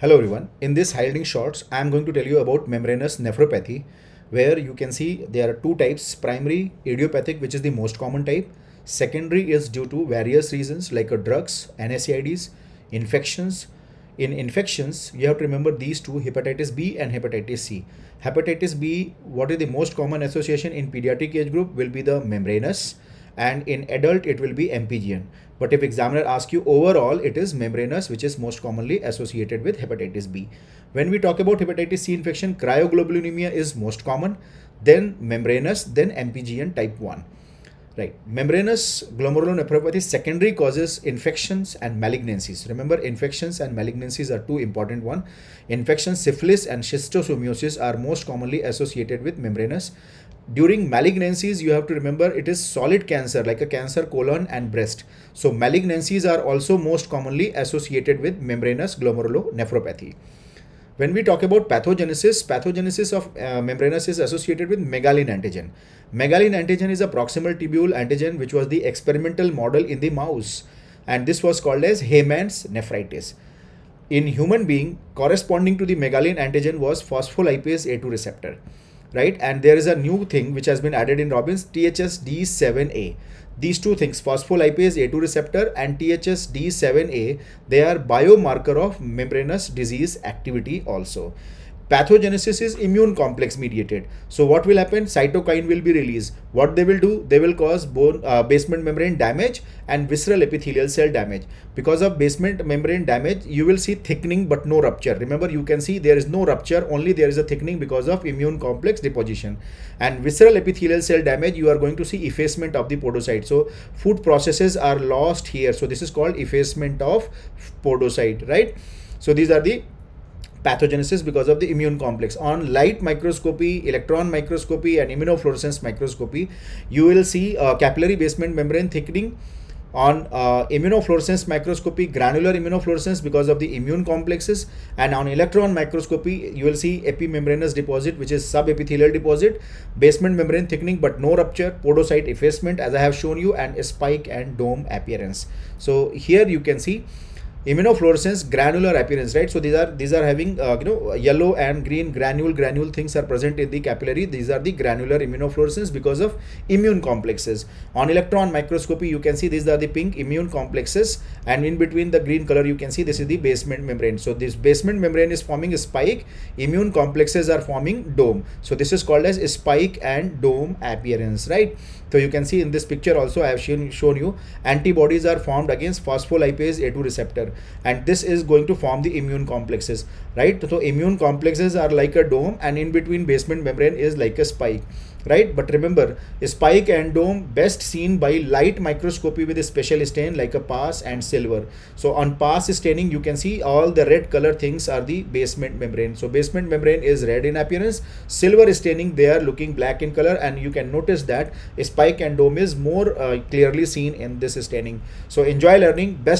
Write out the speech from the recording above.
Hello everyone. In this high yielding shorts, I am going to tell you about membranous nephropathy, where you can see there are two types: primary idiopathic, which is the most common type. Secondary is due to various reasons like uh, drugs, NSAIDs, infections. In infections, you have to remember these two: hepatitis B and hepatitis C. Hepatitis B, what is the most common association in pediatric age group will be the membranous and in adult it will be MPGN. But if examiner asks you overall, it is membranous which is most commonly associated with hepatitis B. When we talk about hepatitis C infection, cryoglobulinemia is most common, then membranous, then MPGN type 1. Right. Membranous glomerulonephropathy secondary causes infections and malignancies. Remember, infections and malignancies are two important one. Infections, syphilis and schistosomiasis are most commonly associated with membranous. During malignancies, you have to remember it is solid cancer like a cancer colon and breast. So malignancies are also most commonly associated with membranous glomerulonephropathy. When we talk about pathogenesis, pathogenesis of uh, membranous is associated with megalin antigen. Megalin antigen is a proximal tubule antigen which was the experimental model in the mouse and this was called as Heymann's nephritis. In human being, corresponding to the megalin antigen was phospholipase A2 receptor, right? And there is a new thing which has been added in Robbins, THSD7A these two things phospholipase a2 receptor and thsd7a they are biomarker of membranous disease activity also pathogenesis is immune complex mediated. So what will happen? Cytokine will be released. What they will do? They will cause bone uh, basement membrane damage and visceral epithelial cell damage. Because of basement membrane damage you will see thickening but no rupture. Remember you can see there is no rupture only there is a thickening because of immune complex deposition. And visceral epithelial cell damage you are going to see effacement of the podocyte. So foot processes are lost here. So this is called effacement of podocyte right? So these are the pathogenesis because of the immune complex. On light microscopy, electron microscopy and immunofluorescence microscopy, you will see uh, capillary basement membrane thickening. On uh, immunofluorescence microscopy, granular immunofluorescence because of the immune complexes. And on electron microscopy, you will see epimembranous deposit, which is subepithelial deposit, basement membrane thickening, but no rupture, podocyte effacement, as I have shown you, and spike and dome appearance. So here you can see immunofluorescence granular appearance right? So these are these are having uh, you know yellow and green granule granule things are present in the capillary. These are the granular immunofluorescence because of immune complexes. On electron microscopy you can see these are the pink immune complexes and in between the green color you can see this is the basement membrane. So this basement membrane is forming a spike. Immune complexes are forming dome. So this is called as spike and dome appearance right so you can see in this picture also i have shown, shown you antibodies are formed against phospholipase a2 receptor. And this is going to form the immune complexes right? So immune complexes are like a dome and in between basement membrane is like a spike right? But remember spike and dome best seen by light microscopy with a special stain like a PAS and silver. So on PAS staining you can see all the red color things are the basement membrane. So basement membrane is red in appearance. Silver staining they are looking black in color and you can notice that a spike and dome is more uh, clearly seen in this staining. So enjoy learning. Best